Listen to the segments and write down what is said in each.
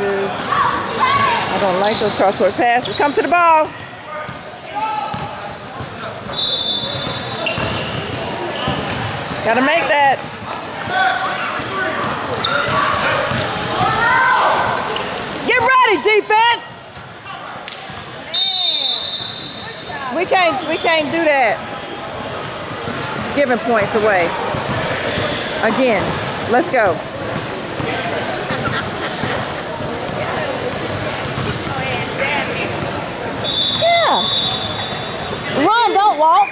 passes. I don't like those cross-court passes. Come to the ball. Gotta make that. Get ready, defense. We can't we can't do that. Giving points away. Again. Let's go. Yeah. Run, don't walk.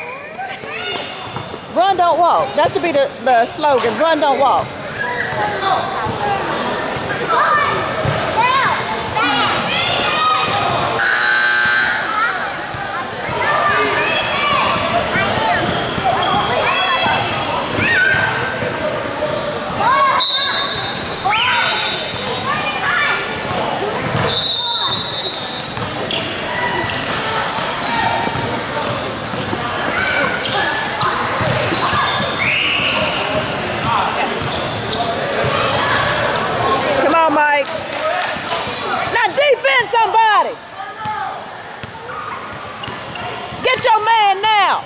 Run, don't walk. That should be the, the slogan. Run, don't walk. Come on, Mike. Now defend somebody. Get your man now.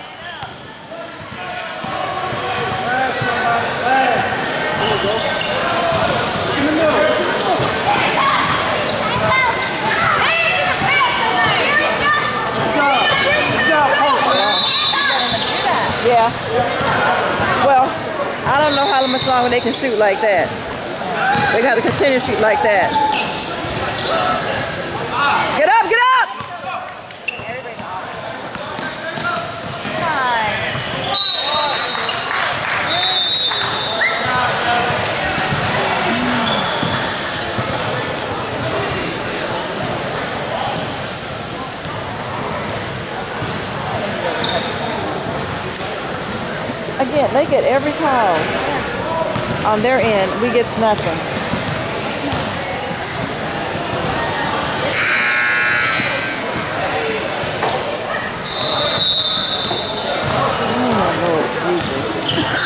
Yeah. Well, I don't know how much longer they can shoot like that. They got to continue to shoot like that. Get up, get up! Get every call on their end. We get nothing. Oh my Lord Jesus.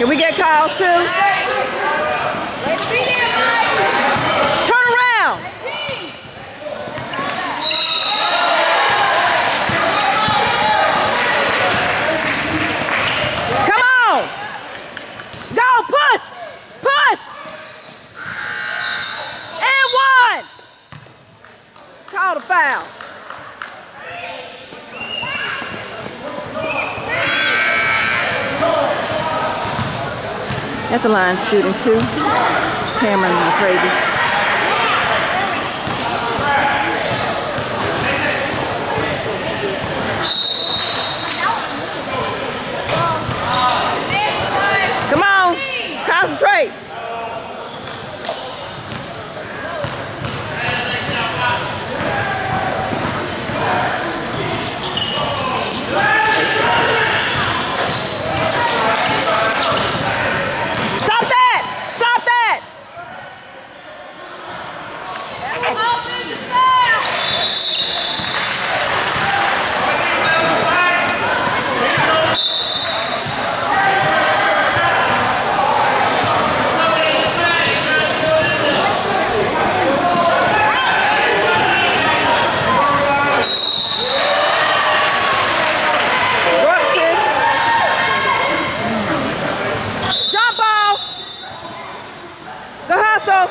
Can we get calls too? Let's be there, Mike. Turn around. Come on. Go, push. Push. And one. foul. That's the line shooting too. Cameron McCravy. Next time. Come on, concentrate. Stop that! Stop that! Offensive foul. Go up, kid. Jump ball. Go hustle.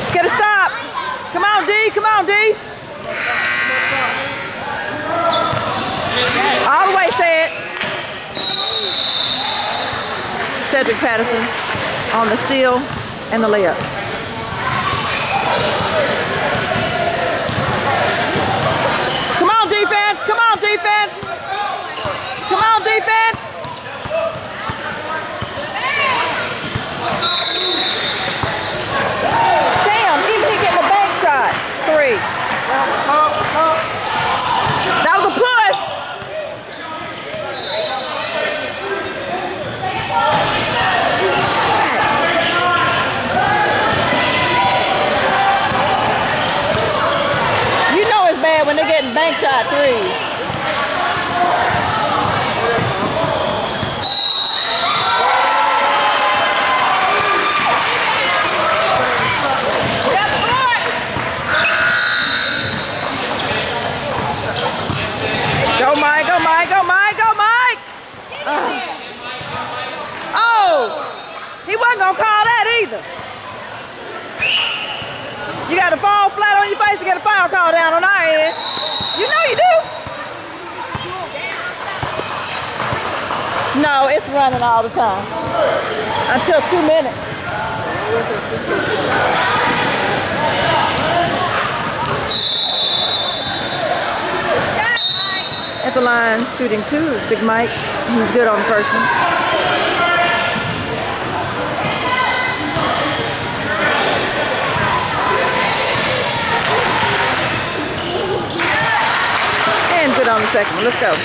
Let's get a stop. Come on, D. Come on, D. All the way, say it. Cedric Patterson steal and the layup. Come on, defense! Come on, defense! Come on, defense! Damn, even he getting a bank shot. Three. That was a push. You know it's bad when they're getting bank shot threes. Step forward. Go Mike, go Mike, go Mike, go Mike! Uh. Oh! He wasn't gonna call that either. You gotta fall flat on your face to get a foul call down on our end. You know you do. It's running all the time. Until two minutes. At the line, shooting two, Big Mike. He's good on the first one. And good on the second one. Let's go.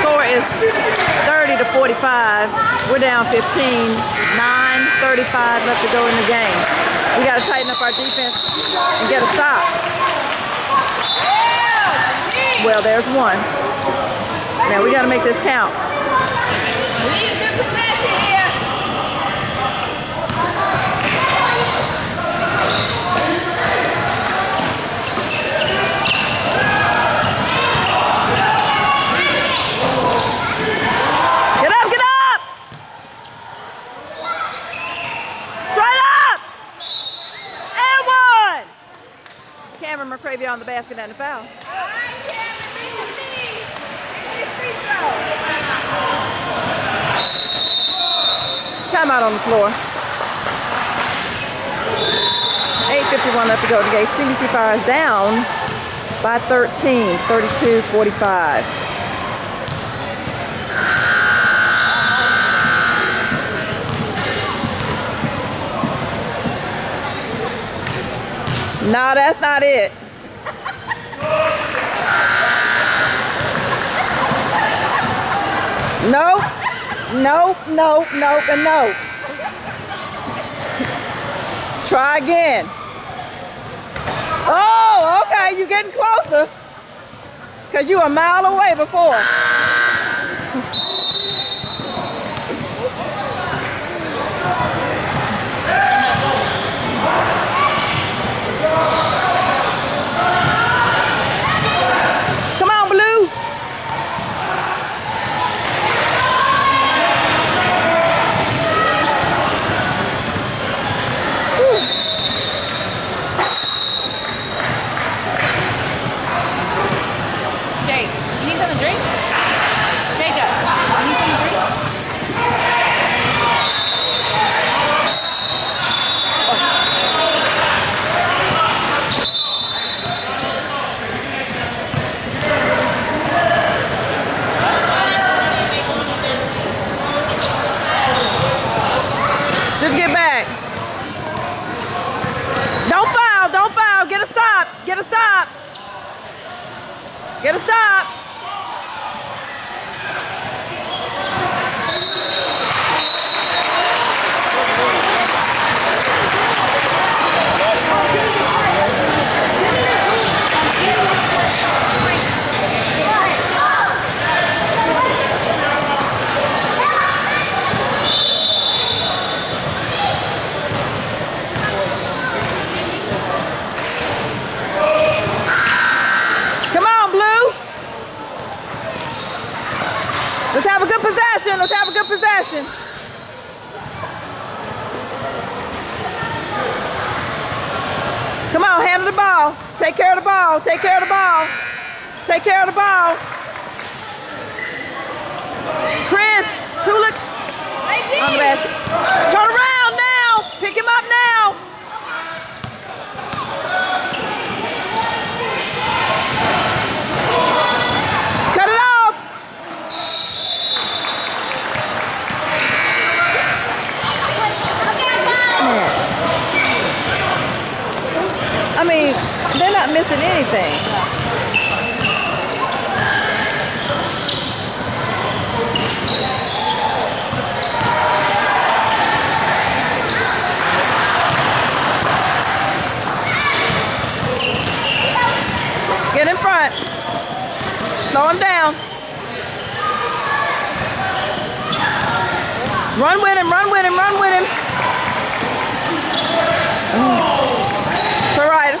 Score is 30 to 45. We're down 15. 9, 35 left to go in the game. We got to tighten up our defense and get a stop. Well, there's one. Now we got to make this count need a good possession here. Get up, get up! Straight up! And one! McCravy on the basket and the foul. Timeout on the floor. 8.51 left to go game. CBC Fire is down by 13, 32-45. No, that's not it. Nope. Nope, nope, nope, and nope. Try again. Oh, okay, you're getting closer. Because you were a mile away before.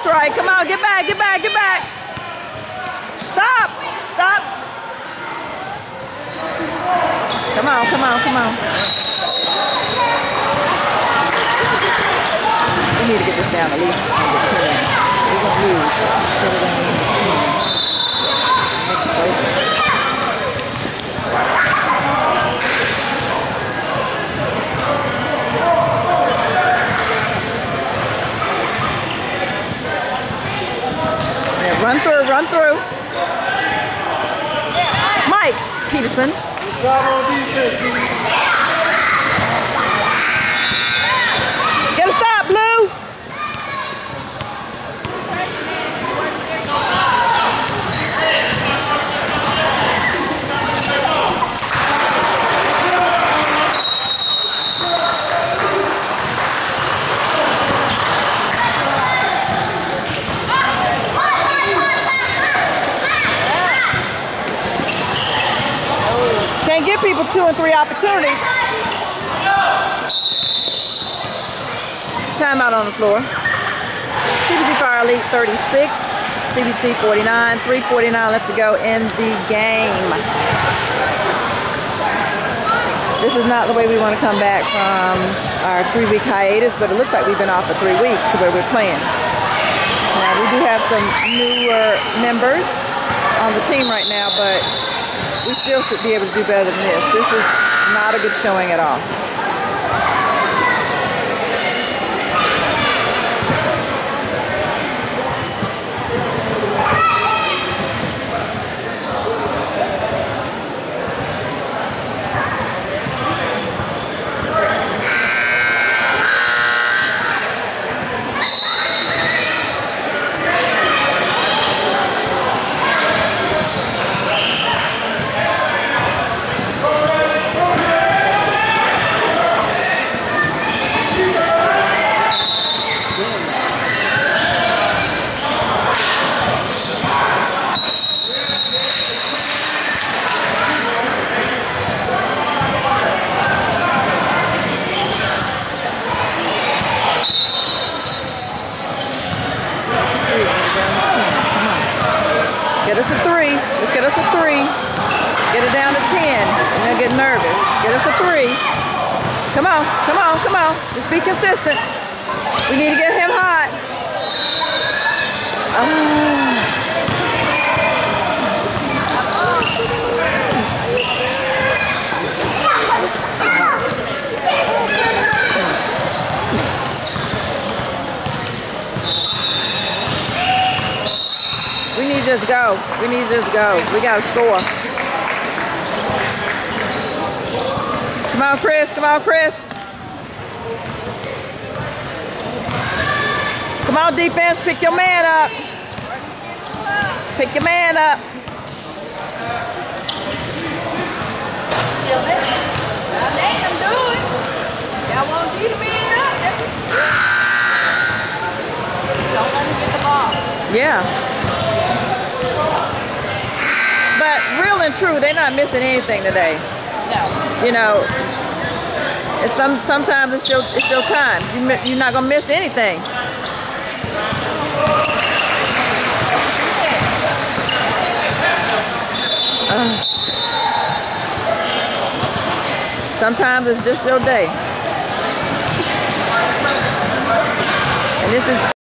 All right. Come on, get back, get back, get back. Stop, stop. Come on, come on, come on. We need to get this down at least We're going to lose. Get it down to under 10. Next play. Yeah, run through, run through. Mike Peterson. Get a stop, Blue. Can't give people two and opportunities. Timeout on the floor. CBC Fire Elite 36, CBC 49, 349 left to go in the game. This is not the way we want to come back from our three-week hiatus, but it looks like we've been off for three weeks the way we're playing. Now, we do have some newer members on the team right now, but we still should be able to do better than this. This is not a good showing at all. go. We need this go. We got to score. Come on, Chris. Come on, Chris. Come on, defense. Pick your man up. Pick your man up. Yeah. True, they're not missing anything today. No. You know, it's some sometimes it's your it's your time. You, you're not gonna miss anything. Uh, sometimes it's just your day. And this is